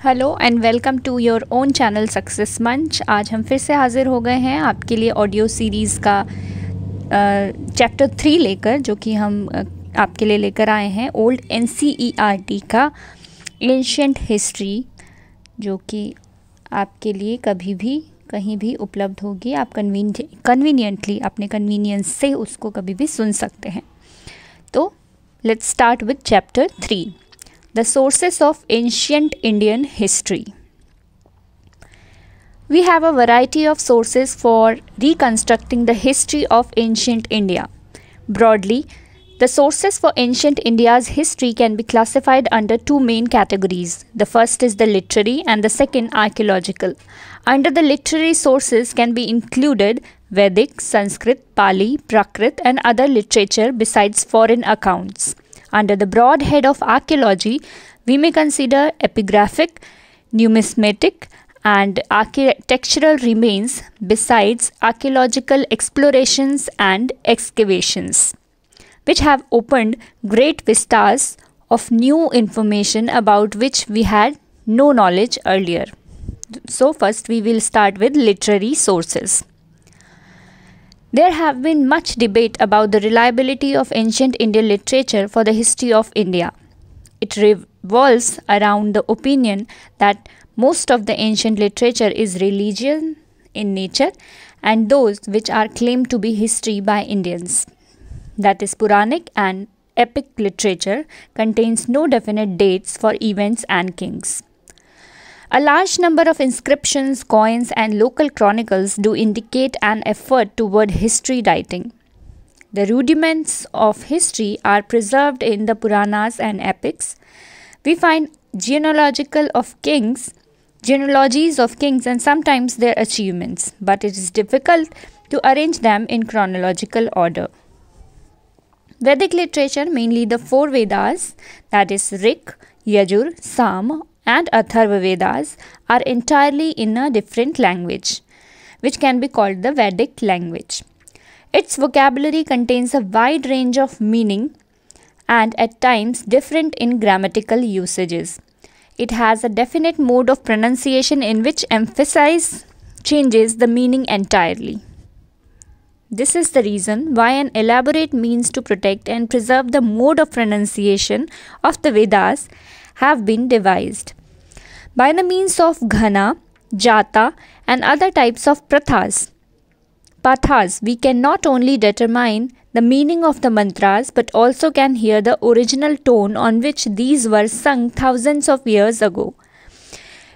Hello and welcome to your own channel success मंच आज हम फिर से हाज़िर हो गए हैं आपके लिए ऑडियो सीरीज़ का चैप्टर थ्री लेकर, जो कि हम आपके लिए लेकर आए हैं ओल्ड एनसीईआरटी का एंशंट हिस्ट्री जो कि आपके लिए कभी भी, कहीं भी उपलब्ध होगी। आप कन्वीन कन्वीनियंटली अपने कन्वीनियंस से उसको कभी भी सुन सकते हैं। तो let's start with chapter three The sources of ancient Indian history. We have a variety of sources for reconstructing the history of ancient India. Broadly, the sources for ancient India's history can be classified under two main categories. The first is the literary and the second archaeological. Under the literary sources can be included Vedic, Sanskrit, Pali, Prakrit and other literature besides foreign accounts. Under the broad head of archaeology, we may consider epigraphic, numismatic, and architectural remains besides archaeological explorations and excavations, which have opened great vistas of new information about which we had no knowledge earlier. So, first we will start with literary sources. There have been much debate about the reliability of ancient Indian literature for the history of India. It revolves around the opinion that most of the ancient literature is religion in nature and those which are claimed to be history by Indians. That is Puranic and epic literature contains no definite dates for events and kings. A large number of inscriptions, coins, and local chronicles do indicate an effort toward history writing. The rudiments of history are preserved in the Puranas and epics. We find genealogical of kings, genealogies of kings, and sometimes their achievements, but it is difficult to arrange them in chronological order. Vedic literature, mainly the four Vedas, that is Rig, Yajur, Sam, and Atharva Vedas are entirely in a different language, which can be called the Vedic language. Its vocabulary contains a wide range of meaning and at times different in grammatical usages. It has a definite mode of pronunciation in which emphasis changes the meaning entirely. This is the reason why an elaborate means to protect and preserve the mode of pronunciation of the Vedas have been devised. By the means of ghana, jata, and other types of prathas, pathas, we can not only determine the meaning of the mantras but also can hear the original tone on which these were sung thousands of years ago.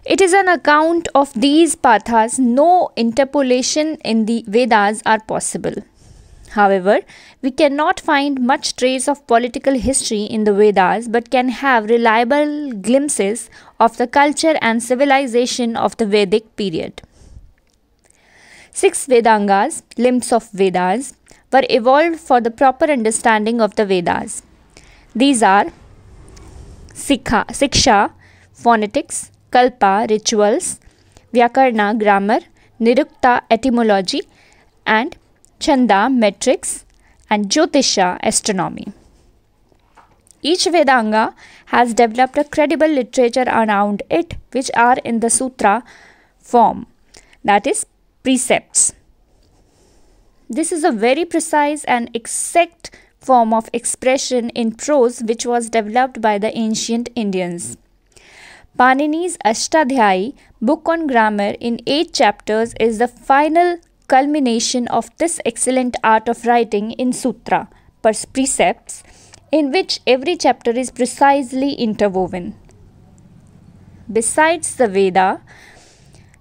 It is an account of these pathas, no interpolation in the Vedas are possible. However, we cannot find much trace of political history in the Vedas but can have reliable glimpses of the culture and civilization of the Vedic period. Six Vedangas, limbs of Vedas, were evolved for the proper understanding of the Vedas. These are Sikha, Siksha, phonetics, Kalpa, rituals, Vyakarna, grammar, Nirukta, etymology, and Chanda, metrics, and Jyotisha, astronomy. Each Vedanga has developed a credible literature around it, which are in the sutra form, that is, precepts. This is a very precise and exact form of expression in prose which was developed by the ancient Indians. Panini's Ashtadhyayi book on grammar in eight chapters is the final culmination of this excellent art of writing in sutra, precepts, in which every chapter is precisely interwoven. Besides the Veda,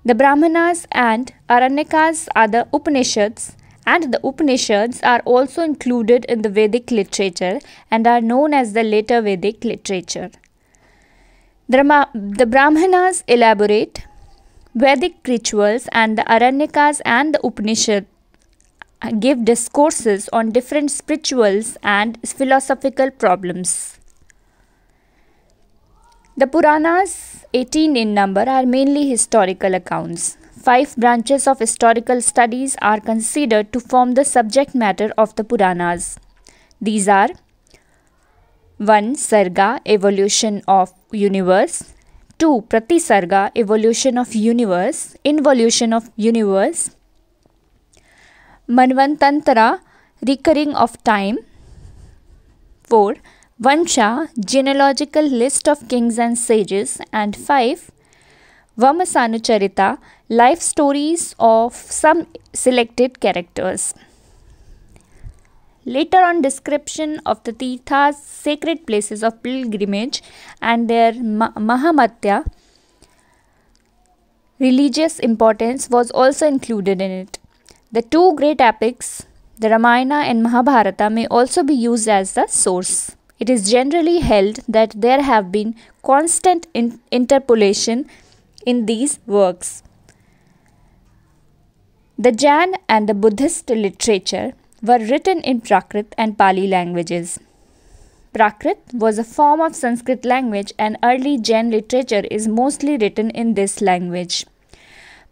the Brahmanas and Aranyakas are the Upanishads, and the Upanishads are also included in the Vedic literature and are known as the later Vedic literature. The, the Brahmanas elaborate Vedic rituals and the Aranyakas and the Upanishad give discourses on different spirituals and philosophical problems. The Puranas, 18 in number, are mainly historical accounts. Five branches of historical studies are considered to form the subject matter of the Puranas. These are 1. Sarga, evolution of universe two प्रतिसर्गा evolution of universe involution of universe मनवंतंतरा recurring of time four वंशा genealogical list of kings and sages and five वम वमसानुचरिता life stories of some selected characters Later on description of the Tirthas, sacred places of pilgrimage and their Mahamatya religious importance was also included in it. The two great epics, the Ramayana and Mahabharata, may also be used as the source. It is generally held that there have been constant in interpolation in these works. The Jain and the Buddhist literature were written in Prakrit and Pali languages. Prakrit was a form of Sanskrit language and early Jain literature is mostly written in this language.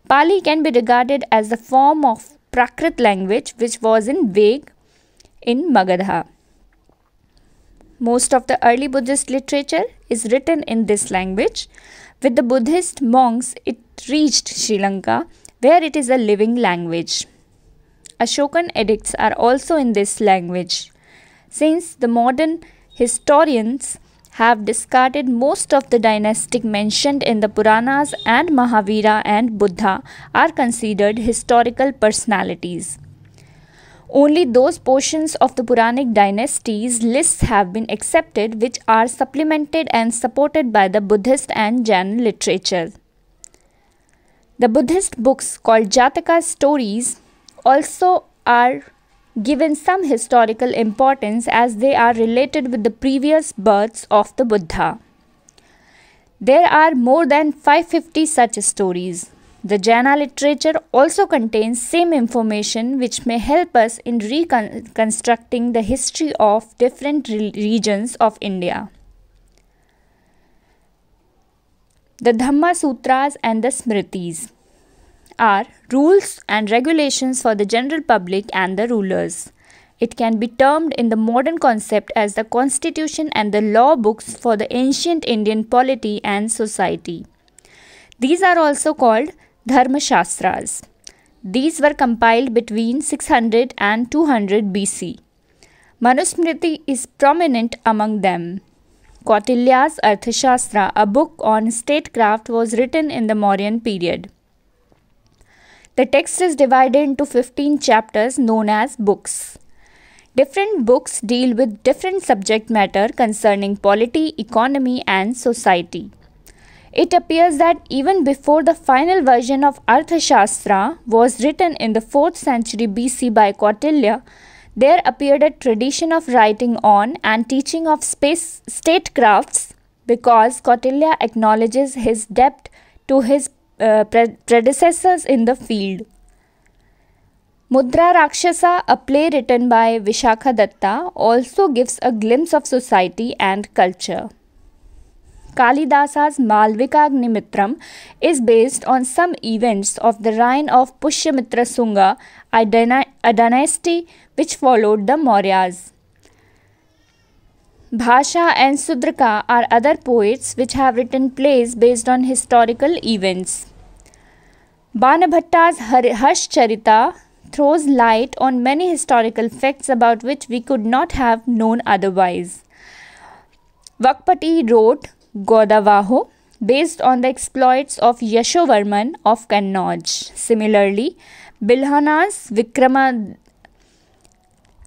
Pali can be regarded as the form of Prakrit language which was in Vedic in Magadha. Most of the early Buddhist literature is written in this language. With the Buddhist monks, it reached Sri Lanka where it is a living language. Ashokan edicts are also in this language. Since the modern historians have discarded most of the dynastic mentioned in the Puranas and Mahavira and Buddha are considered historical personalities. Only those portions of the Puranic dynasties lists have been accepted which are supplemented and supported by the Buddhist and Jain literature. The Buddhist books called Jataka stories also are given some historical importance as they are related with the previous births of the Buddha. There are more than 550 such stories. The Jaina literature also contains same information which may help us in reconstructing the history of different re regions of India. The Dhamma Sutras and the Smritis are rules and regulations for the general public and the rulers. It can be termed in the modern concept as the constitution and the law books for the ancient Indian polity and society. These are also called Dharma Shastras. These were compiled between 600 and 200 BC. Manusmriti is prominent among them. Kautilya's Arthashastra, a book on statecraft, was written in the Mauryan period. The text is divided into 15 chapters known as books. Different books deal with different subject matter concerning polity, economy, and society. It appears that even before the final version of Arthashastra was written in the 4th century BC by Kautilya, there appeared a tradition of writing on and teaching of space statecrafts because Kautilya acknowledges his debt to his uh, pre- predecessors in the field. Mudra Rakshasa, a play written by Vishakha Datta, also gives a glimpse of society and culture. Kalidasa's Malvikagnimithram is based on some events of the reign of Pushyamitra Sunga, a, a dynasty which followed the Mauryas. Bhasha and Sudraka are other poets which have written plays based on historical events. Banabhatta's Harsh Charita throws light on many historical facts about which we could not have known otherwise. Vakpati wrote Gaudavaho based on the exploits of Yashovarman of Kannauj. Similarly, Bilhana's Vikrama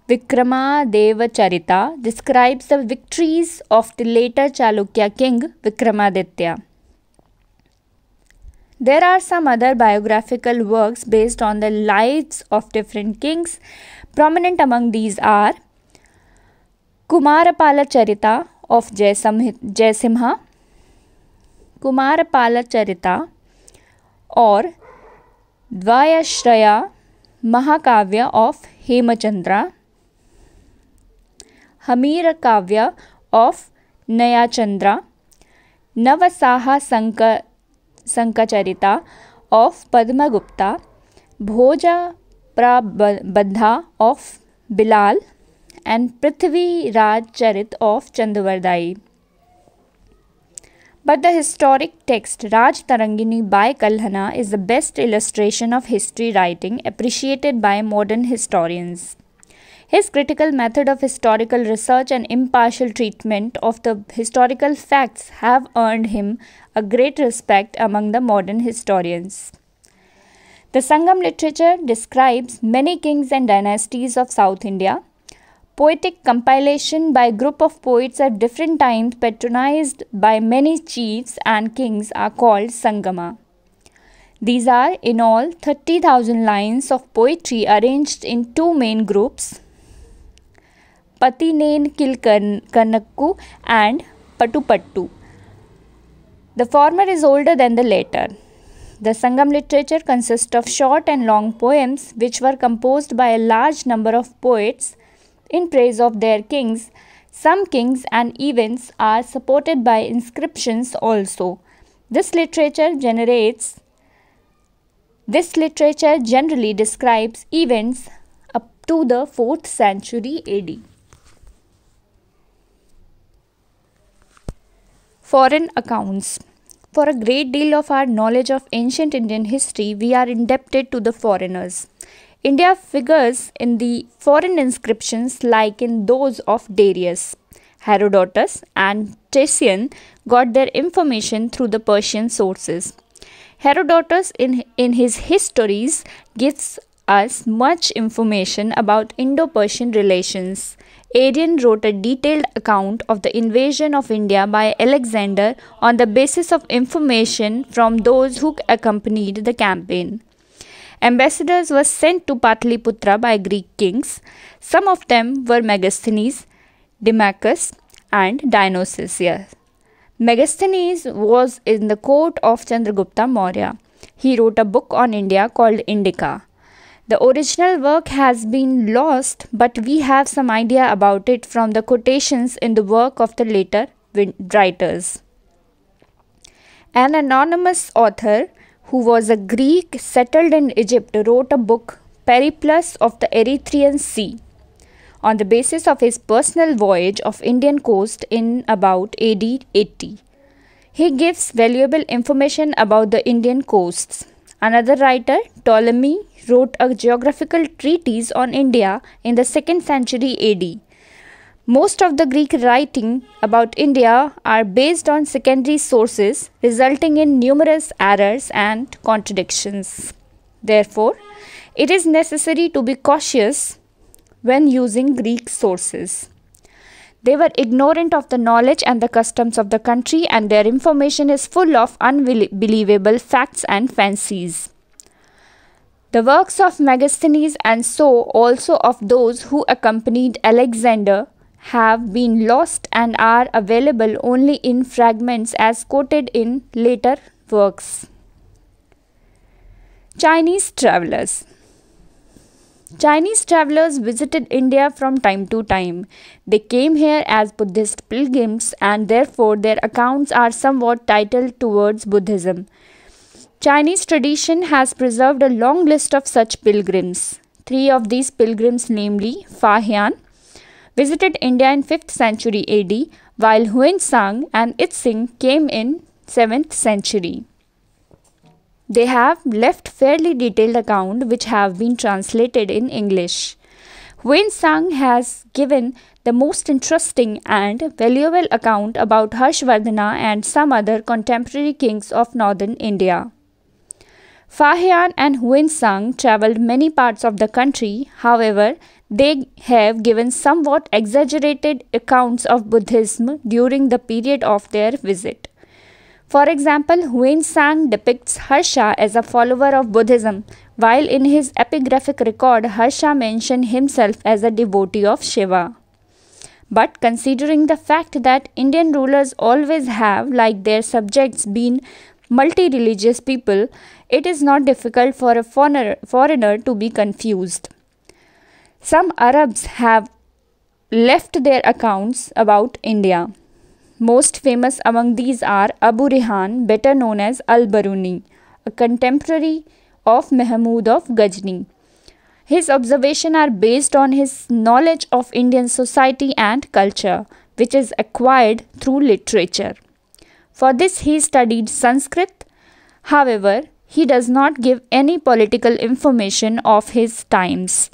Vikramadeva Charita describes the victories of the later Chalukya king Vikramaditya. There are some other biographical works based on the lives of different kings. Prominent among these are Kumarapala Charita of Jaisimha, Kumarapala Charita or Dvayashraya Mahakavya of Hemachandra, Hamira Kavya of Nayachandra, Navasaha Sankar Sankacharita of Padmagupta, Bhoja Prabandha of Bilal, and Prithvi Raj Charit of Chandavardai. But the historic text Raj Tarangini by Kalhana is the best illustration of history writing appreciated by modern historians. His critical method of historical research and impartial treatment of the historical facts have earned him a great respect among the modern historians. The Sangam literature describes many kings and dynasties of South India. Poetic compilation by a group of poets at different times patronized by many chiefs and kings are called Sangama. These are in all 30,000 lines of poetry arranged in two main groups Patinen Kilkanakku and Patupattu. The former is older than the later. The Sangam literature consists of short and long poems which were composed by a large number of poets in praise of their kings. Some kings and events are supported by inscriptions also. This literature generates this literature generally describes events up to the 4th century AD. Foreign accounts. For a great deal of our knowledge of ancient Indian history, we are indebted to the foreigners. India figures in the foreign inscriptions like in those of Darius. Herodotus and Ctesias got their information through the Persian sources. Herodotus, in, in his histories, gives us much information about Indo Persian relations. Arrian wrote a detailed account of the invasion of India by Alexander on the basis of information from those who accompanied the campaign. Ambassadors were sent to Pataliputra by Greek kings. Some of them were Megasthenes, Demachus, and Dionysius. Megasthenes was in the court of Chandragupta Maurya. He wrote a book on India called Indica. The original work has been lost, but we have some idea about it from the quotations in the work of the later writers. An anonymous author who was a Greek settled in Egypt wrote a book, Periplus of the Erythraean Sea, on the basis of his personal voyage of Indian coast in about AD 80. He gives valuable information about the Indian coasts. Another writer, Ptolemy, wrote a geographical treatise on India in the 2nd century AD. Most of the Greek writing about India are based on secondary sources, resulting in numerous errors and contradictions. Therefore, it is necessary to be cautious when using Greek sources. They were ignorant of the knowledge and the customs of the country, and their information is full of unbelievable facts and fancies. The works of Megasthenes and so also of those who accompanied Alexander have been lost and are available only in fragments as quoted in later works. Chinese travelers Chinese travelers visited India from time to time. They came here as Buddhist pilgrims and therefore their accounts are somewhat titled towards Buddhism. Chinese tradition has preserved a long list of such pilgrims. Three of these pilgrims, namely Fa Hian, visited India in 5th century AD, while Hiuen Tsang and I-tsing came in 7th century. They have left fairly detailed account which have been translated in English. Hiuen Tsang has given the most interesting and valuable account about Harshvardhana and some other contemporary kings of northern India. Fa Hian and Hiuen Tsang traveled many parts of the country, however, they have given somewhat exaggerated accounts of Buddhism during the period of their visit. For example, Hiuen Tsang depicts Harsha as a follower of Buddhism, while in his epigraphic record, Harsha mentioned himself as a devotee of Shiva. But considering the fact that Indian rulers always have, like their subjects, been multi religious people, it is not difficult for a foreigner, foreigner to be confused. Some Arabs have left their accounts about India. Most famous among these are Abu Rihan, better known as Al Baruni, a contemporary of Mahmud of Ghazni. His observations are based on his knowledge of Indian society and culture, which is acquired through literature. For this, he studied Sanskrit. However, he does not give any political information of his times.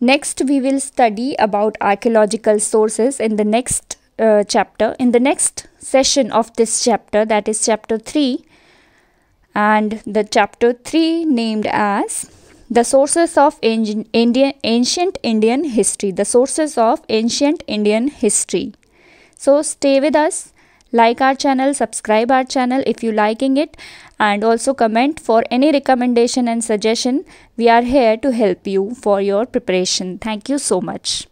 Next, we will study about archaeological sources in the next uh, chapter. In the next session of this chapter, that is chapter 3, and the chapter 3 named as the sources of Indian, ancient Indian history. The sources of ancient Indian history. So stay with us. Like our channel, subscribe our channel if you liking it and also comment for any recommendation and suggestion. We are here to help you for your preparation. Thank you so much.